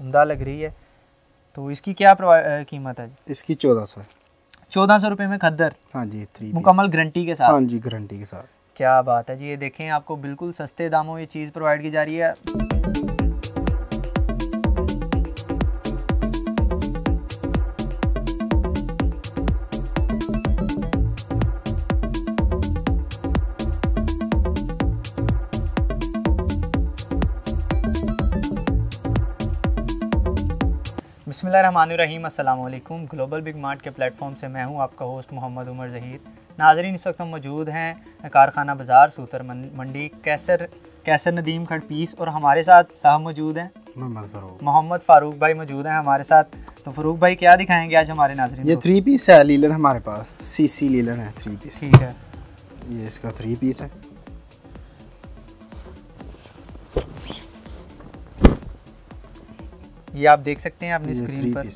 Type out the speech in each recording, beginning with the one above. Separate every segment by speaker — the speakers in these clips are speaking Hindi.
Speaker 1: उमदा लग रही है। तो इसकी क्या कीमत है? जी
Speaker 2: इसकी चौदह सौ
Speaker 1: चौदह सौ रुपये में खद्दर?
Speaker 2: हाँ जी थ्री
Speaker 1: मुकम्मल गारंटी के साथ?
Speaker 2: हाँ जी गारंटी के साथ।
Speaker 1: क्या बात है जी ये देखें आपको बिल्कुल सस्ते दामों ये चीज़ प्रोवाइड की जा रही है। वालेकुम ग्लोबल बिग मार्ट के प्लेटफॉर्म से मैं हूँ आपका होस्ट मोहम्मद उमर जहीर नाजरीन इस वक्त हम मौजूद हैं कारखाना बाज़ार सूतर मंडी कैसर कैसर नदीम खड़ पीस और हमारे साथ साहब मौजूद हैं।
Speaker 2: मोहम्मद फारूक।
Speaker 1: भाई मौजूद हैं हमारे साथ। तो फ़ारूक भाई क्या दिखाएँगे आज हमारे नाजरीन
Speaker 2: ये थ्री पीस है लीलन हमारे पास। सी सी लीलन है थ्री पीस
Speaker 1: ठीक है।
Speaker 2: ये इसका थ्री पीस है।
Speaker 1: ये आप देख सकते हैं अपनी स्क्रीन पर।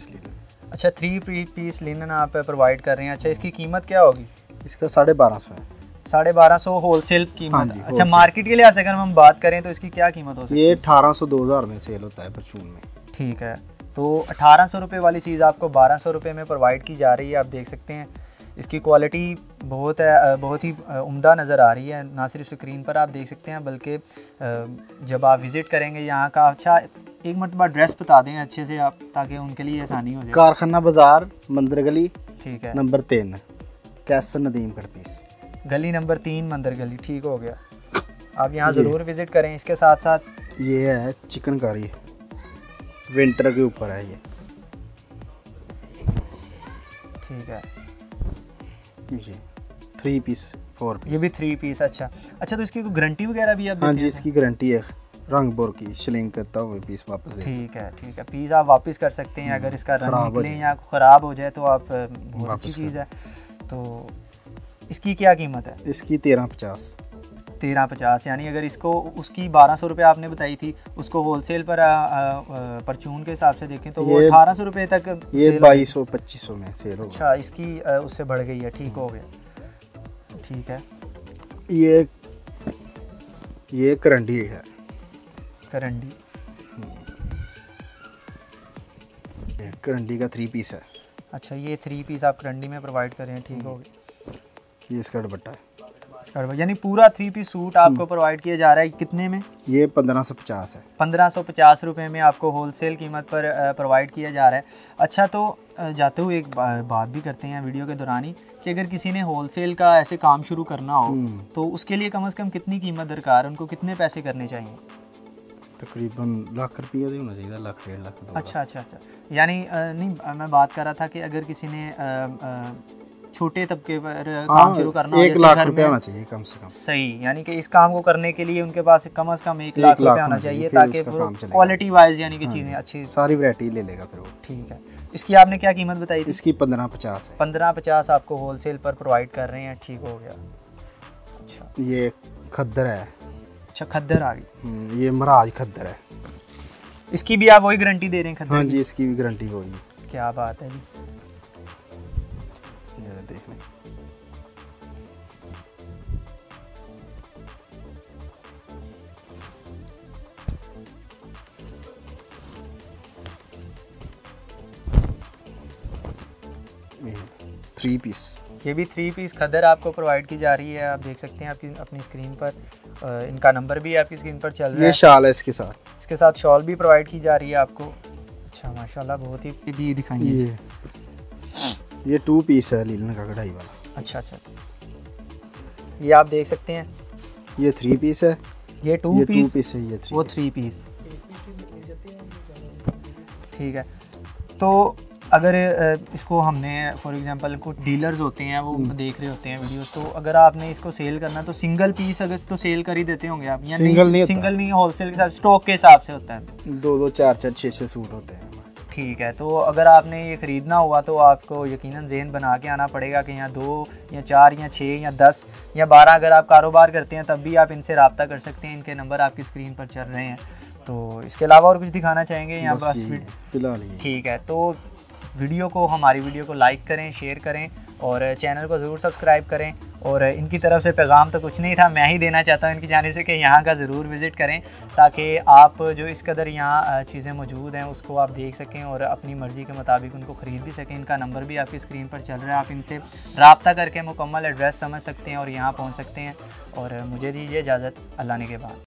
Speaker 1: अच्छा थ्री पीस लिनन आप प्रोवाइड कर रहे हैं। अच्छा इसकी कीमत क्या होगी?
Speaker 2: इसका साढ़े बारह सौ है।
Speaker 1: साढ़े बारह सौ होल सेल
Speaker 2: हाँ
Speaker 1: कीमत
Speaker 2: जी,
Speaker 1: अच्छा मार्केट के लिहाज से अगर हम बात करें तो इसकी क्या कीमत हो सकती है?
Speaker 2: ये अठारह सौ दो हज़ार में सेल होता है परचून में।
Speaker 1: ठीक है तो अठारह सौ रुपये वाली चीज़ आपको बारह सौ रुपये में प्रोवाइड की जा रही है आप देख सकते हैं। इसकी क्वालिटी बहुत है बहुत ही उम्दा नज़र आ रही है। ना सिर्फ़ स्क्रीन पर आप देख सकते हैं बल्कि जब आप विज़िट करेंगे यहाँ का अच्छा एक मरतबा ड्रेस बता दें अच्छे से आप ताकि उनके लिए आसानी हो जाए।
Speaker 2: कारखाना बाज़ार मंदिर गली
Speaker 1: ठीक है।
Speaker 2: नंबर तीन कैसर नदीम कटपीस
Speaker 1: गली नंबर तीन मंदिर गली ठीक हो गया। आप यहाँ ज़रूर विज़िट करें इसके साथ साथ
Speaker 2: ये है चिकन कारी विंटर के ऊपर है ये।
Speaker 1: ठीक है।
Speaker 2: ये थ्री पीस फोर पीस
Speaker 1: ये भी थ्री पीस अच्छा। अच्छा तो इसकी कोई गारंटी वगैरह भी आप
Speaker 2: हाँ जी इसकी गारंटी है। रंग बोर की शिलिंग करता हुए पीस वापस
Speaker 1: ठीक है ठीक है। पीस आप वापस कर सकते हैं अगर इसका रंग निकले या ख़राब हो जाए तो आप बहुत अच्छी चीज़ है। तो इसकी क्या कीमत है?
Speaker 2: इसकी तेरह पचास।
Speaker 1: तेरह पचास यानी अगर इसको उसकी बारह सौ रुपये आपने बताई थी उसको होलसेल पर परचून के हिसाब से देखें तो वो अठारह सौ रुपये तक
Speaker 2: ये बाईस सौ पच्चीस सौ में सेल होगा।
Speaker 1: अच्छा इसकी उससे बढ़ गई है ठीक हो गया। ठीक है।
Speaker 2: ये ये करंडी है।
Speaker 1: करंडी।
Speaker 2: करंडी का थ्री पीस है।
Speaker 1: अच्छा ये थ्री पीस आप करंडी में प्रोवाइड कर रहे हैं ठीक हो गया
Speaker 2: ये इसका दुपट्टा है।
Speaker 1: इसका यानी पूरा थ्री पीस सूट आपको प्रोवाइड किया जा रहा है कितने में?
Speaker 2: ये पंद्रह सौ पचास है।
Speaker 1: पंद्रह सौ पचास रुपये में आपको होलसेल कीमत पर प्रोवाइड किया जा रहा है। अच्छा तो जाते हुए एक बात भी करते हैं वीडियो के दौरान ही कि अगर किसी ने होलसेल का ऐसे काम शुरू करना हो
Speaker 2: हम्म।
Speaker 1: तो उसके लिए कम से कम कितनी कीमत दरकार है? उनको कितने पैसे करने चाहिए?
Speaker 2: तकरीबन लाख रुपया तो होना चाहिए लाख डेढ़ लाख
Speaker 1: अच्छा अच्छा अच्छा। यानी नहीं मैं बात कर रहा था कि अगर किसी ने छोटे तबके पर काम शुरू करना हाँ,
Speaker 2: एक लाख रुपया होना चाहिए कम से कम।
Speaker 1: सही यानी कि इस काम को करने के लिए उनके पास कम अज कम एक
Speaker 2: एक
Speaker 1: लाख रुपया होना चाहिए ताकि। क्वालिटी वाइज यानी कि
Speaker 2: हाँ
Speaker 1: चीज़ें अच्छी
Speaker 2: सारी वैरायटी ले लेगा फिर वो।
Speaker 1: ठीक है। इसकी आपने क्या कीमत बताई थी?
Speaker 2: इसकी पंद्रह पचास है।
Speaker 1: पंद्रह पचास आपको होलसेल पर प्रोवाइड कर रहे हैं ठीक हो गया। अच्छा।
Speaker 2: ये खद्दर है।
Speaker 1: अच्छा खद्दर आ गई।
Speaker 2: हम्म, ये महाराज खद्दर है।
Speaker 1: इसकी भी आप वही गारंटी दे रहे हैं खद्दर
Speaker 2: हाँ जी इसकी भी गारंटी होगी
Speaker 1: क्या बात है जी।
Speaker 2: ये देख लें। थ्री पीस
Speaker 1: ये भी थ्री पीस खद्दर आपको प्रोवाइड की जा रही है। आप देख सकते हैं आपकी अपनी स्क्रीन पर इनका नंबर भी आपकी स्क्रीन पर चल रहा
Speaker 2: ये
Speaker 1: है।
Speaker 2: शाल है इसके साथ।
Speaker 1: इसके साथ शॉल भी प्रोवाइड की जा रही है आपको। अच्छा माशाल्लाह बहुत ही भी दिखाइए
Speaker 2: ये ये टू पीस है लीलन का कढ़ाई वाला।
Speaker 1: अच्छा अच्छा अच्छा। ये आप देख सकते हैं।
Speaker 2: ये थ्री पीस है।
Speaker 1: ये टू
Speaker 2: ये
Speaker 1: पीस
Speaker 2: पीस है ये थ्री
Speaker 1: वो थ्री पीस ठीक है। तो अगर इसको हमने फॉर एग्जांपल कुछ डीलर्स होते हैं वो
Speaker 2: हम्म।
Speaker 1: देख रहे होते हैं वीडियोस तो अगर आपने इसको सेल करना तो सिंगल पीस अगर तो सेल कर ही देते होंगे आप या
Speaker 2: सिंगल नहीं।
Speaker 1: सिंगल नहीं होलसेल के साथ स्टॉक के हिसाब से होता है।
Speaker 2: दो दो चार चार छः छः सूट होते हैं।
Speaker 1: ठीक है तो अगर आपने ये ख़रीदना हुआ तो आपको यकीनन जहन बना के आना पड़ेगा कि यहाँ दो या चार या छः या दस या बारह अगर आप कारोबार करते हैं तब भी आप इनसे रबता कर सकते हैं इनके नंबर आपकी स्क्रीन पर चल रहे हैं। तो इसके अलावा और कुछ दिखाना चाहेंगे यहाँ
Speaker 2: बस फ़िलहाल
Speaker 1: ठीक है तो वीडियो को, हमारी वीडियो को लाइक करें शेयर करें और चैनल को ज़रूर सब्सक्राइब करें और इनकी तरफ़ से पैगाम तो कुछ नहीं था, मैं ही देना चाहता हूँ इनकी जाने से कि यहाँ का ज़रूर विज़िट करें ताकि आप जो इस कदर यहाँ चीज़ें मौजूद हैं, उसको आप देख सकें और अपनी मर्ज़ी के मुताबिक उनको ख़रीद भी सकें। इनका नंबर भी आपकी स्क्रीन पर चल रहा है, आप इनसे रबता करके मुकम्मल एड्रेस समझ सकते हैं और यहाँ पहुँच सकते हैं और मुझे दीजिए इजाज़त, अल्लाह ने के बाद।